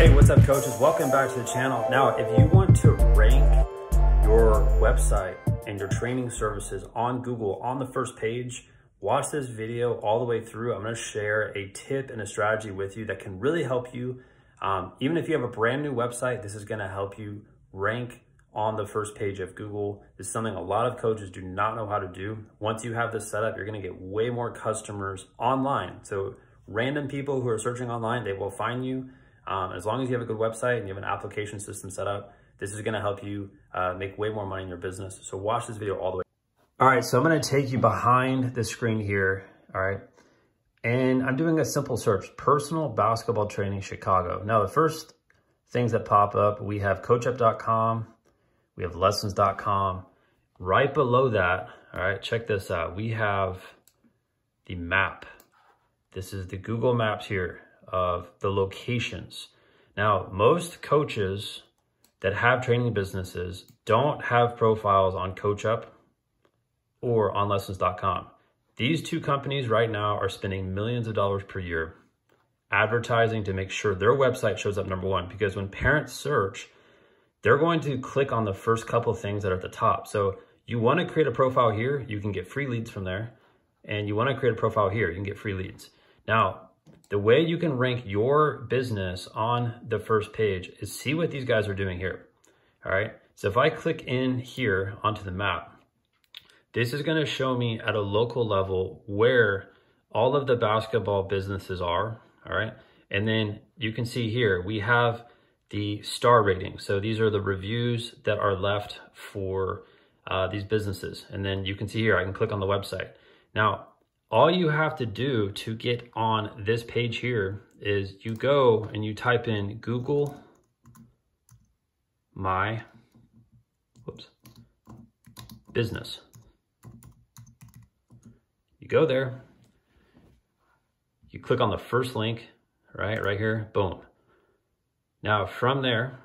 Hey, what's up coaches? Welcome back to the channel. Now, if you want to rank your website and your training services on Google on the first page, watch this video all the way through. I'm gonna share a tip and a strategy with you that can really help you. Um, even if you have a brand new website, this is gonna help you rank on the first page of Google. This is something a lot of coaches do not know how to do. Once you have this set up, you're gonna get way more customers online. So random people who are searching online, they will find you um, as long as you have a good website and you have an application system set up, this is gonna help you uh, make way more money in your business. So watch this video all the way. All right, so I'm gonna take you behind the screen here, all right? And I'm doing a simple search, personal basketball training Chicago. Now the first things that pop up, we have coachup.com, we have lessons.com. Right below that, all right, check this out. We have the map. This is the Google Maps here of the locations. Now, most coaches that have training businesses don't have profiles on CoachUp or on lessons.com. These two companies right now are spending millions of dollars per year advertising to make sure their website shows up number one because when parents search, they're going to click on the first couple things that are at the top. So you want to create a profile here, you can get free leads from there. And you want to create a profile here, you can get free leads. Now, the way you can rank your business on the first page is see what these guys are doing here. All right. So if I click in here onto the map, this is going to show me at a local level where all of the basketball businesses are. All right. And then you can see here, we have the star rating. So these are the reviews that are left for uh, these businesses. And then you can see here, I can click on the website. Now, all you have to do to get on this page here is you go and you type in Google my whoops, business. You go there, you click on the first link, right, right here, boom. Now from there,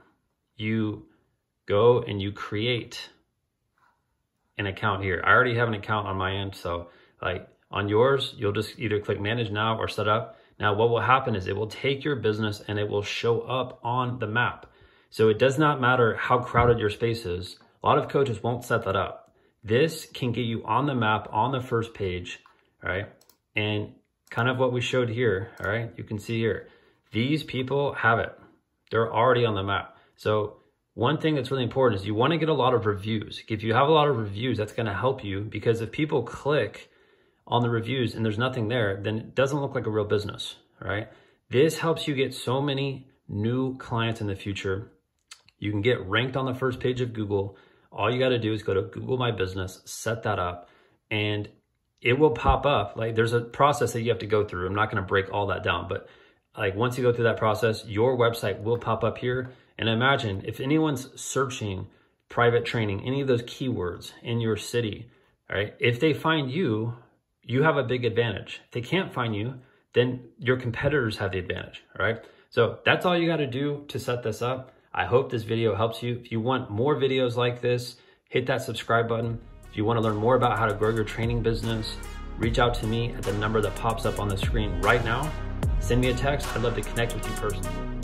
you go and you create an account here. I already have an account on my end, so like on yours, you'll just either click manage now or set up. Now what will happen is it will take your business and it will show up on the map. So it does not matter how crowded your space is. A lot of coaches won't set that up. This can get you on the map on the first page, all right? And kind of what we showed here, all right? You can see here, these people have it. They're already on the map. So one thing that's really important is you wanna get a lot of reviews. If you have a lot of reviews, that's gonna help you because if people click on the reviews and there's nothing there, then it doesn't look like a real business, right? This helps you get so many new clients in the future. You can get ranked on the first page of Google. All you got to do is go to Google My Business, set that up, and it will pop up. Like there's a process that you have to go through. I'm not going to break all that down, but like once you go through that process, your website will pop up here. And imagine if anyone's searching private training, any of those keywords in your city, all right? If they find you, you have a big advantage. If they can't find you, then your competitors have the advantage, right? So that's all you got to do to set this up. I hope this video helps you. If you want more videos like this, hit that subscribe button. If you want to learn more about how to grow your training business, reach out to me at the number that pops up on the screen right now. Send me a text. I'd love to connect with you personally.